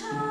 child.